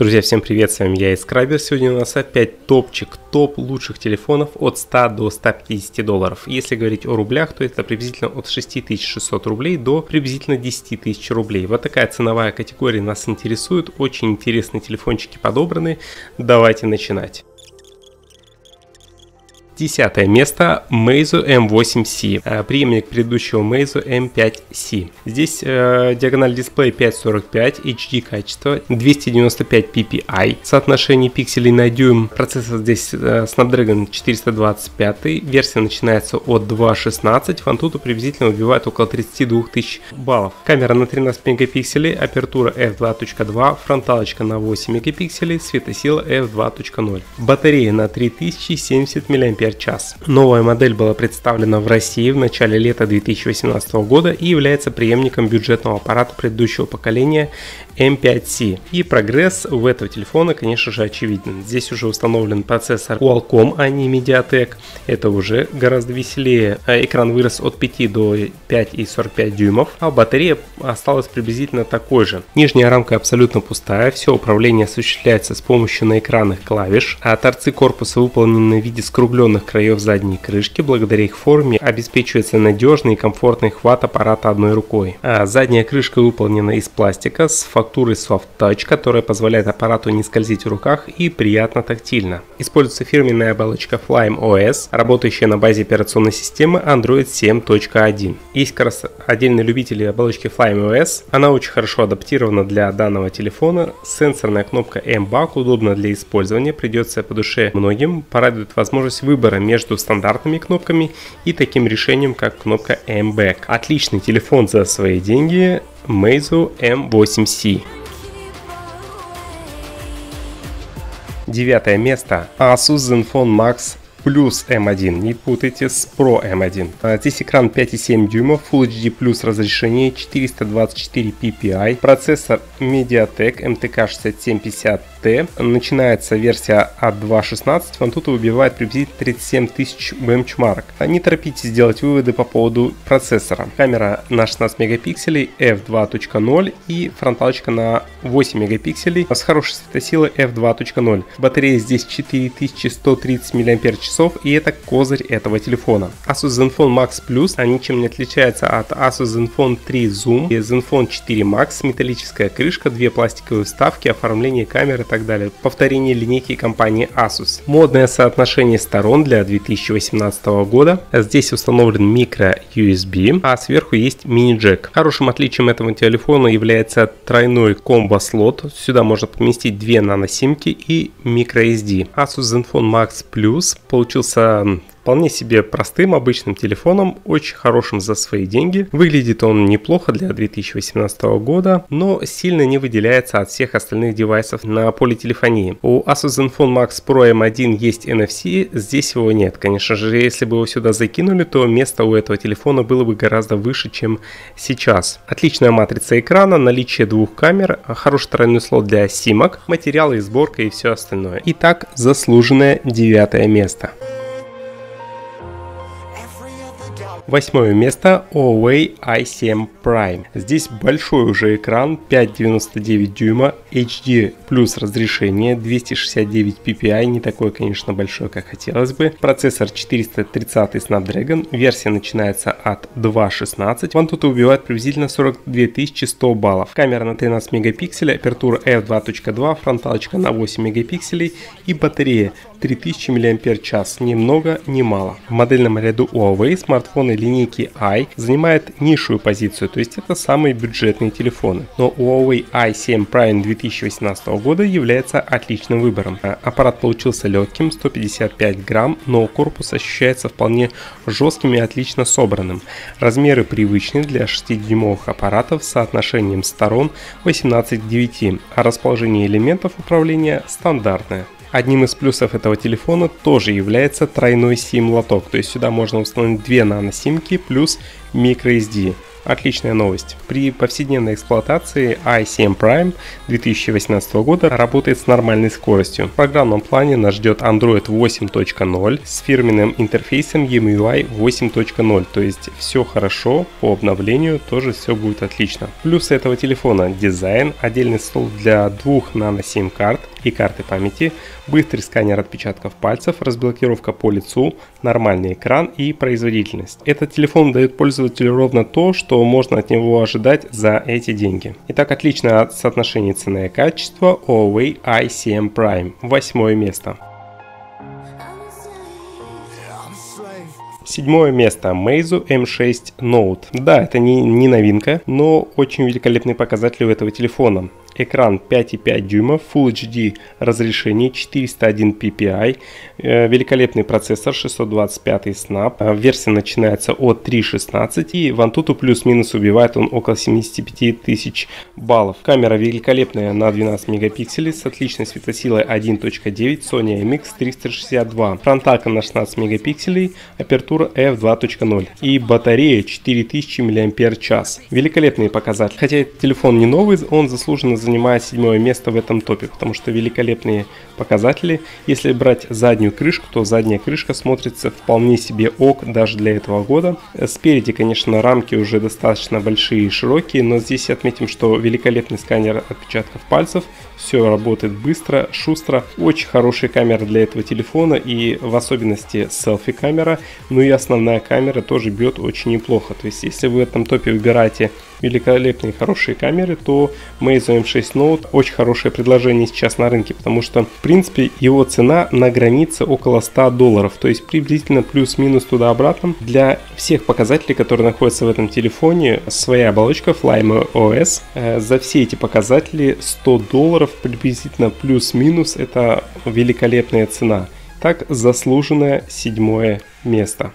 Друзья, всем привет, с вами я, Искрабер. Сегодня у нас опять топчик, топ лучших телефонов от 100 до 150 долларов. Если говорить о рублях, то это приблизительно от 6600 рублей до приблизительно 10 тысяч рублей. Вот такая ценовая категория нас интересует, очень интересные телефончики подобраны. Давайте начинать. Десятое место Meizu M8C, э, преемник предыдущего Meizu M5C. Здесь э, диагональ дисплея 545, HD качество, 295 ppi, соотношение пикселей на дюйм, процессор здесь э, Snapdragon 425, версия начинается от 2.16, Фантуту приблизительно убивает около 32 тысяч баллов. Камера на 13 мегапикселей, апертура f2.2, фронталочка на 8 мегапикселей, светосила f2.0. Батарея на 3070 мАч час. Новая модель была представлена в России в начале лета 2018 года и является преемником бюджетного аппарата предыдущего поколения M5C. И прогресс у этого телефона, конечно же, очевиден. Здесь уже установлен процессор Qualcomm, а не Mediatek. Это уже гораздо веселее. А экран вырос от 5 до 5,45 дюймов, а батарея осталась приблизительно такой же. Нижняя рамка абсолютно пустая, все управление осуществляется с помощью наэкранных клавиш, а торцы корпуса выполнены в виде скругленных краев задней крышки. Благодаря их форме обеспечивается надежный и комфортный хват аппарата одной рукой. А задняя крышка выполнена из пластика с фактурой фактуры Soft Touch, которая позволяет аппарату не скользить в руках и приятно тактильно. Используется фирменная оболочка Flyme OS, работающая на базе операционной системы Android 7.1. Есть как раз отдельные любители оболочки Flyme OS. Она очень хорошо адаптирована для данного телефона. Сенсорная кнопка M-Back удобна для использования, придется по душе многим. Порадует возможность выбора между стандартными кнопками и таким решением, как кнопка M-Back. Отличный телефон за свои деньги. Meizu M8C. Девятое место. Asus Zenfone Max Plus M1, не путайте с Pro M1. А, здесь экран 5,7 дюймов, Full HD Plus разрешение, 424 ppi, процессор MediaTek MTK 6750T, начинается версия от 2.16, Фантута выбивает приблизительно 37 тысяч бенчмарк. Не торопитесь делать выводы по поводу процессора. Камера на 16 мегапикселей f2.0 и фронталочка на 8 мегапикселей с хорошей светосилой f2.0. Батарея здесь 4130 мАч часов, и это козырь этого телефона. Asus Zenfone Max Plus, они ничем не отличаются от Asus Zenfone 3 Zoom и Zenfone 4 Max, металлическая крышка, две пластиковые вставки, оформление камеры и так далее. Повторение линейки компании Asus. Модное соотношение сторон для 2018 года. Здесь установлен микро USB, а сверху есть мини-джек. Хорошим отличием этого телефона является тройной комбо-слот. Сюда можно поместить две наносимки и micro SD. Asus Zenfone Max Plus получился вполне себе простым обычным телефоном, очень хорошим за свои деньги. Выглядит он неплохо для 2018 года, но сильно не выделяется от всех остальных девайсов на поле телефонии. У Asus Zenfone Max Pro M1 есть NFC, здесь его нет. Конечно же, если бы его сюда закинули, то место у этого телефона было бы гораздо выше, чем сейчас. Отличная матрица экрана, наличие двух камер, хороший тройной слот для симок, материалы и сборка и все остальное. Итак, заслуженное девятое место. Восьмое место Huawei i7 Prime. Здесь большой уже экран, 5,99 дюйма, HD плюс разрешение, 269 ppi, не такой, конечно, большой, как хотелось бы. Процессор 430 Snapdragon, версия начинается от 2.16. Вантута убивает приблизительно 42 100 баллов. Камера на 13 мегапикселей, апертура f2.2, фронталочка на 8 мегапикселей и батарея 3000 мАч, ни много, ни мало. В модельном ряду Huawei смартфоны линейки i занимают низшую позицию, то есть это самые бюджетные телефоны. Но Huawei i7 Prime 2018 года является отличным выбором. А, аппарат получился легким, 155 грамм, но корпус ощущается вполне жестким и отлично собранным. Размеры привычные для 6-дюймовых аппаратов с соотношением сторон 18 к 9, а расположение элементов управления стандартное. Одним из плюсов этого телефона тоже является тройной SIM-лоток, то есть сюда можно установить две наносимки плюс microSD. Отличная новость. При повседневной эксплуатации i7 Prime 2018 года работает с нормальной скоростью. В программном плане нас ждет Android 8.0 с фирменным интерфейсом EMUI 8.0, то есть все хорошо, по обновлению тоже все будет отлично. Плюсы этого телефона дизайн, отдельный стол для двух нано SIM карт и карты памяти, быстрый сканер отпечатков пальцев, разблокировка по лицу, нормальный экран и производительность. Этот телефон дает пользователю ровно то, что можно от него ожидать за эти деньги. Итак, отличное соотношение цены и качества Huawei i7 Prime. Восьмое место. Седьмое место. Meizu M6 Note. Да, это не, не новинка, но очень великолепный показатель у этого телефона. Экран 5,5 дюймов, Full HD разрешение, 401 ppi, э, великолепный процессор 625 Snap, э, версия начинается от 3.16 и в Antutu плюс-минус убивает он около 75 тысяч баллов. Камера великолепная на 12 мегапикселей с отличной светосилой 1.9 Sony IMX 362, фронталка на 16 мегапикселей, апертура f2.0 и батарея 4000 мАч. Великолепные показатели. Хотя телефон не новый, он заслуженно занимает седьмое место в этом топе, потому что великолепные показатели. Если брать заднюю крышку, то задняя крышка смотрится вполне себе ок даже для этого года. Спереди, конечно, рамки уже достаточно большие и широкие, но здесь отметим, что великолепный сканер отпечатков пальцев, все работает быстро, шустро, очень хорошая камера для этого телефона и в особенности селфи камера, ну и основная камера тоже бьет очень неплохо. То есть если вы в этом топе выбираете великолепные хорошие камеры, то Meizu M6 Note очень хорошее предложение сейчас на рынке, потому что, в принципе, его цена на границе около 100 долларов, то есть приблизительно плюс-минус туда-обратно. Для всех показателей, которые находятся в этом телефоне, своя оболочка Flyme OS, э, за все эти показатели 100 долларов приблизительно плюс-минус, это великолепная цена. Так, заслуженное седьмое место.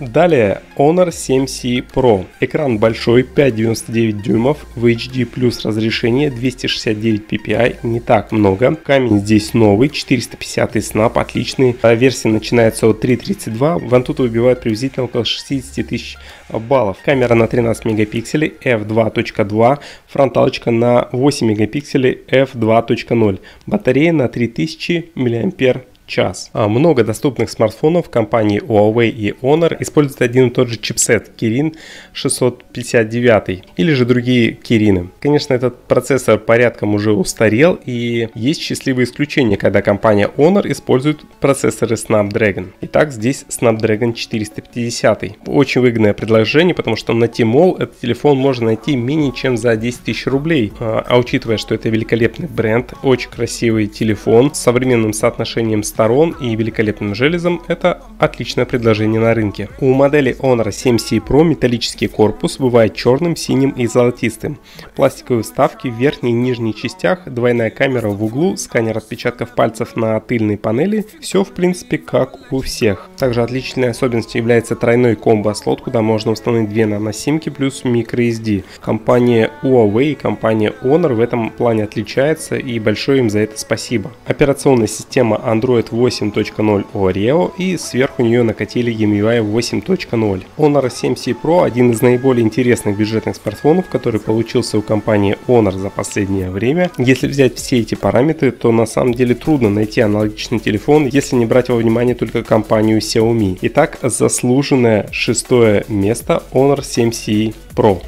Далее Honor 7C Pro. Экран большой, 5,99 дюймов, в HD плюс разрешение 269 ppi, не так много. Камень здесь новый, 450 Snap, отличный. А версия начинается от 3.32, в Antutu выбивает приблизительно около 60 тысяч баллов. Камера на 13 мегапикселей f2.2, фронталочка на 8 мегапикселей f2.0, батарея на 3000 мАч час. А много доступных смартфонов компании Huawei и Honor используют один и тот же чипсет Kirin 659 или же другие Kirin. Конечно, этот процессор порядком уже устарел и есть счастливые исключения, когда компания Honor использует процессоры Snapdragon. Итак, здесь Snapdragon 450. Очень выгодное предложение, потому что на Tmall этот телефон можно найти менее чем за 10 тысяч рублей. А, а учитывая, что это великолепный бренд, очень красивый телефон с современным соотношением сторон и великолепным железом, это отличное предложение на рынке. У модели Honor 7C Pro металлический корпус бывает черным, синим и золотистым. Пластиковые вставки в верхней и нижней частях, двойная камера в углу, сканер отпечатков пальцев на тыльной панели. Все в принципе как у всех. Также отличной особенностью является тройной комбо-слот, куда можно установить две наносимки плюс microSD. Компания Huawei и компания Honor в этом плане отличается и большое им за это спасибо. Операционная система Android 8.0 Oreo и сверху нее накатили EMUI 8.0. Honor 7C Pro один из наиболее интересных бюджетных смартфонов, который получился у компании Honor за последнее время. Если взять все эти параметры, то на самом деле трудно найти аналогичный телефон, если не брать во внимание только компанию Xiaomi. Итак, заслуженное шестое место Honor 7C Pro.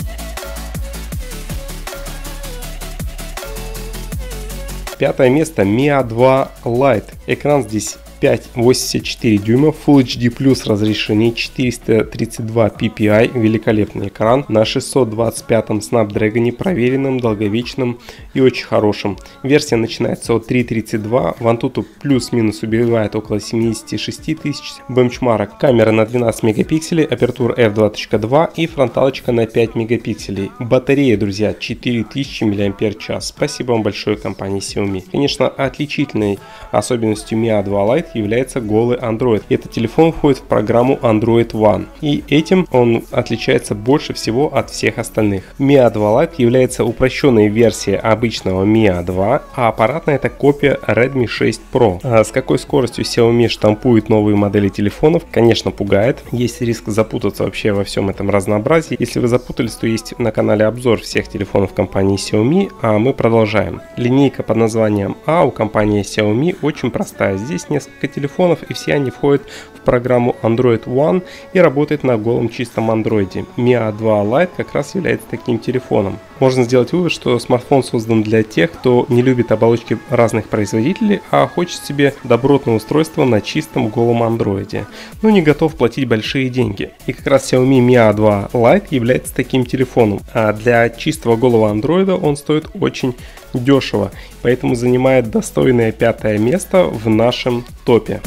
Пятое место Mia 2 Lite. Экран здесь 5,84 дюйма, Full HD разрешение, 432 ppi, великолепный экран на 625 Snapdragon, проверенном, долговечном и очень хорошем. Версия начинается от 3.32, в Antutu плюс-минус убивает около 76 тысяч бенчмарок. Камера на 12 мегапикселей, апертура f2.2 и фронталочка на 5 мегапикселей. Батарея, друзья, 4000 мАч. Спасибо вам большое компании Xiaomi. Конечно, отличительной особенностью Mi A2 Lite является голый Android. Этот телефон входит в программу Android One. И этим он отличается больше всего от всех остальных. Mi A2 Lite является упрощенной версией обычного Mi A2, а аппаратная это копия Redmi 6 Pro. А с какой скоростью Xiaomi штампует новые модели телефонов, конечно, пугает. Есть риск запутаться вообще во всем этом разнообразии. Если вы запутались, то есть на канале обзор всех телефонов компании Xiaomi, а мы продолжаем. Линейка под названием A у компании Xiaomi очень простая. Здесь несколько телефонов и все они входят в программу Android One и работает на голом чистом Android. Mi A2 Lite как раз является таким телефоном. Можно сделать вывод, что смартфон создан для тех, кто не любит оболочки разных производителей, а хочет себе добротное устройство на чистом голом андроиде, но не готов платить большие деньги. И как раз Xiaomi Mi A2 Lite является таким телефоном, а для чистого голого андроида он стоит очень дешево, поэтому занимает достойное пятое место в нашем топе.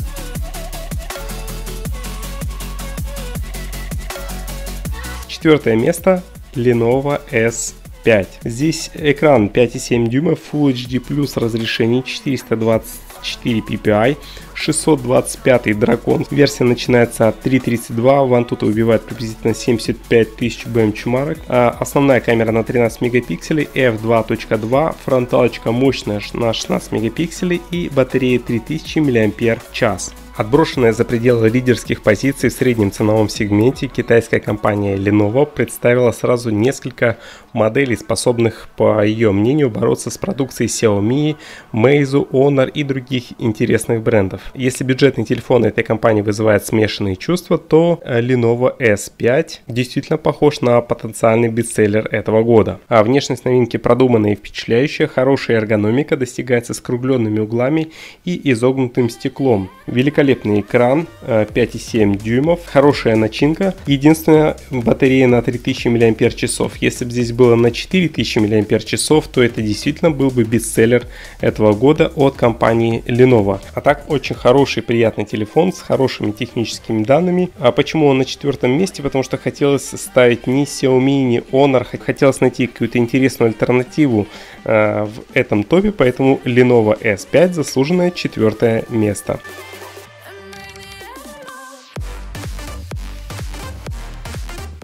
Четвертое место Lenovo S5. Здесь экран 5,7 дюйма, Full HD+, разрешение 424 ppi, 625 дракон. Версия начинается от 3.32, Вантута убивает приблизительно 75 тысяч бенчмарок. А основная камера на 13 мегапикселей, f2.2, фронталочка мощная на 16 мегапикселей и батарея 3000 мАч. Отброшенная за пределы лидерских позиций в среднем ценовом сегменте, китайская компания Lenovo представила сразу несколько моделей, способных, по ее мнению, бороться с продукцией Xiaomi, Meizu, Honor и других интересных брендов. Если бюджетный телефон этой компании вызывает смешанные чувства, то Lenovo S5 действительно похож на потенциальный бестселлер этого года. А внешность новинки продуманная и впечатляющая, хорошая эргономика достигается скругленными углами и изогнутым стеклом. Великолепно великолепный экран 5,7 э, дюймов, хорошая начинка. Единственная батарея на 3000 мАч. Если бы здесь было на 4000 мАч, то это действительно был бы бестселлер этого года от компании Lenovo. А так очень хороший, приятный телефон с хорошими техническими данными. А почему он на четвертом месте? Потому что хотелось ставить ни Xiaomi, ни Honor. Хотелось найти какую-то интересную альтернативу э, в этом топе, поэтому Lenovo S5 заслуженное четвертое место.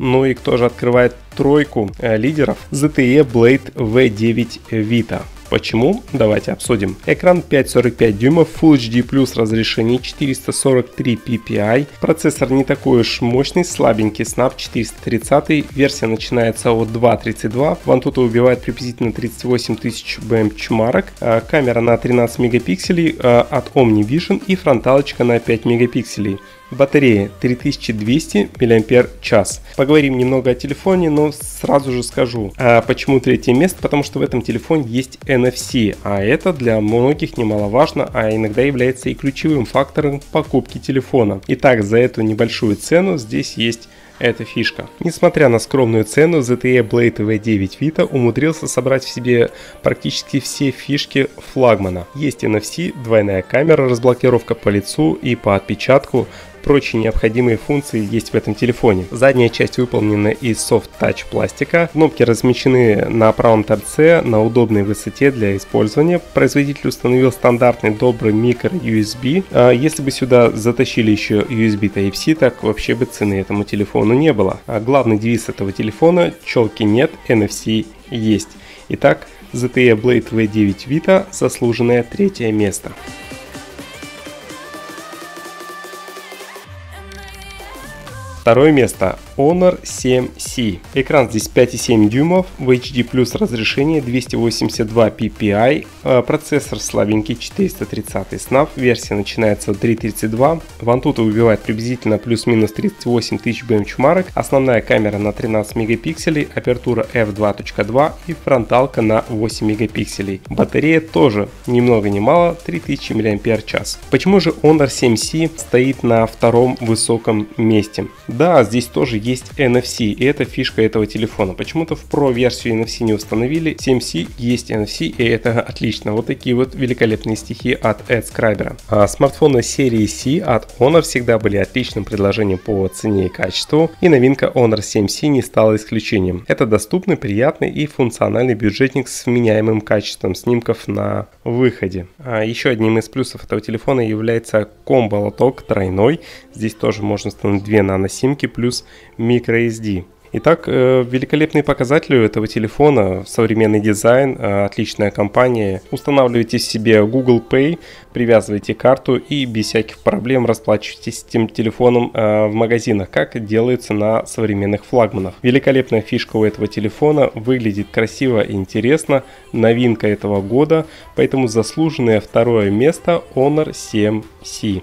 Ну и кто же открывает тройку э, лидеров? ZTE Blade V9 Vita. Почему? Давайте обсудим. Экран 5,45 дюймов, Full HD+, разрешение 443 ppi. Процессор не такой уж мощный, слабенький Snap 430. Версия начинается от 2.32. Вантута убивает приблизительно 38 тысяч бенчмарок. А, камера на 13 мегапикселей а, от OmniVision и фронталочка на 5 мегапикселей. Батарея 3200 мАч. Поговорим немного о телефоне, но сразу же скажу, а почему третье место, потому что в этом телефоне есть NFC, а это для многих немаловажно, а иногда является и ключевым фактором покупки телефона. Итак, за эту небольшую цену здесь есть эта фишка. Несмотря на скромную цену, ZTE Blade V9 Vita умудрился собрать в себе практически все фишки флагмана. Есть NFC, двойная камера, разблокировка по лицу и по отпечатку, прочие необходимые функции есть в этом телефоне. Задняя часть выполнена из Soft Touch пластика. Кнопки размещены на правом торце на удобной высоте для использования. Производитель установил стандартный добрый микро USB. А если бы сюда затащили еще USB Type-C, так вообще бы цены этому телефону не было. А главный девиз этого телефона – челки нет, NFC есть. Итак, ZTE Blade V9 Vita заслуженное третье место. Второе место Honor 7C. Экран здесь 5,7 дюймов, в HD плюс разрешение 282 ppi, а, процессор слабенький 430 Snap, версия начинается от 3.32, Вантута убивает приблизительно плюс-минус 38 тысяч бенчмарок, основная камера на 13 мегапикселей, апертура f2.2 и фронталка на 8 мегапикселей. Батарея тоже ни много ни мало 3000 мАч. Почему же Honor 7C стоит на втором высоком месте? Да, здесь тоже есть есть NFC, и это фишка этого телефона. Почему-то в Pro версию NFC не установили, 7C есть NFC, и это отлично. Вот такие вот великолепные стихи от Эд Скрайбера. А смартфоны серии C от Honor всегда были отличным предложением по цене и качеству, и новинка Honor 7C не стала исключением. Это доступный, приятный и функциональный бюджетник с вменяемым качеством снимков на выходе. А еще одним из плюсов этого телефона является комбо-лоток тройной. Здесь тоже можно установить две наносимки плюс microSD. Итак, э, великолепные показатели у этого телефона, современный дизайн, э, отличная компания. Устанавливайте себе Google Pay, привязывайте карту и без всяких проблем расплачивайтесь этим телефоном э, в магазинах, как делается на современных флагманах. Великолепная фишка у этого телефона, выглядит красиво и интересно, новинка этого года, поэтому заслуженное второе место Honor 7C.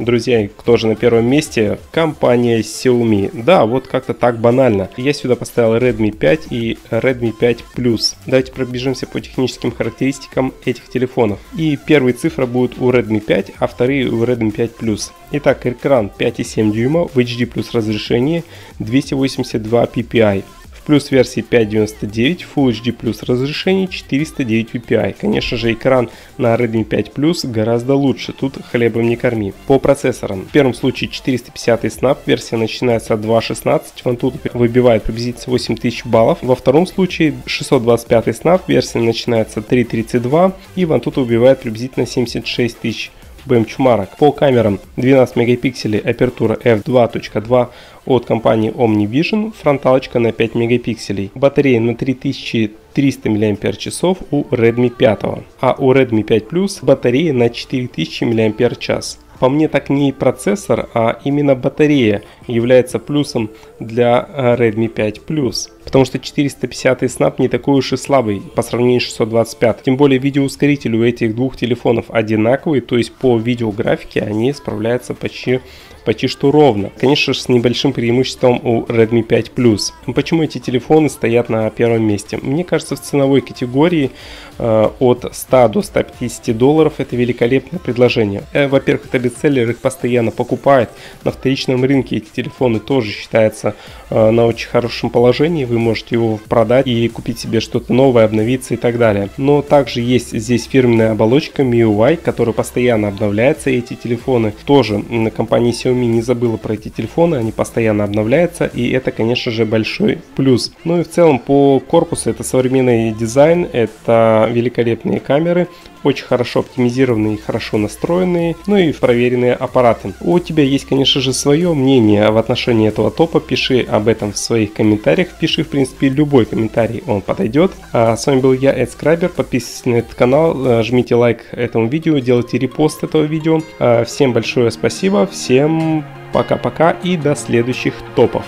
Друзья, кто же на первом месте? Компания Xiaomi. Да, вот как-то так банально. Я сюда поставил Redmi 5 и Redmi 5 Plus. Давайте пробежимся по техническим характеристикам этих телефонов. И первые цифры будут у Redmi 5, а вторые у Redmi 5 Plus. Итак, экран 5,7 дюйма в HD плюс разрешении 282 ppi плюс версии 5.99, Full HD плюс разрешение 409 ppi. Конечно же экран на Redmi 5 Plus гораздо лучше, тут хлебом не корми. По процессорам, в первом случае 450 Snap, версия начинается от 2.16, тут выбивает приблизительно 8000 баллов. Во втором случае 625 Snap, версия начинается 3.32 и Vantutu убивает приблизительно 76 тысяч бенчмарок. По камерам 12 мегапикселей апертура f2.2 от компании OmniVision, фронталочка на 5 мегапикселей. Батарея на 3300 мАч у Redmi 5, а у Redmi 5 Plus батарея на 4000 мАч. По мне так не процессор, а именно батарея является плюсом для э, Redmi 5 Plus. Потому что 450 Snap не такой уж и слабый по сравнению с 625. Тем более видеоускоритель у этих двух телефонов одинаковый, то есть по видеографике они справляются почти почти что ровно. Конечно же, с небольшим преимуществом у Redmi 5 Plus. Почему эти телефоны стоят на первом месте? Мне кажется, в ценовой категории э, от 100 до 150 долларов это великолепное предложение. Э, во-первых, это бестселлер, их постоянно покупают. На вторичном рынке эти телефоны тоже считаются э, на очень хорошем положении. Вы можете его продать и купить себе что-то новое, обновиться и так далее. Но также есть здесь фирменная оболочка MIUI, которая постоянно обновляется. Эти телефоны тоже на компании Xiaomi не забыла про эти телефоны, они постоянно обновляются, и это, конечно же, большой плюс. Ну и в целом по корпусу это современный дизайн, это великолепные камеры, очень хорошо оптимизированные и хорошо настроенные, ну и проверенные аппараты. У тебя есть, конечно же, свое мнение в отношении этого топа, пиши об этом в своих комментариях, пиши, в принципе, любой комментарий, он подойдет. А с вами был я, Эд Скрайбер, подписывайтесь на этот канал, э, жмите лайк этому видео, делайте репост этого видео. А, всем большое спасибо, всем пока-пока и до следующих топов.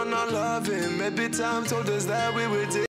On our loving, maybe time told us that we were.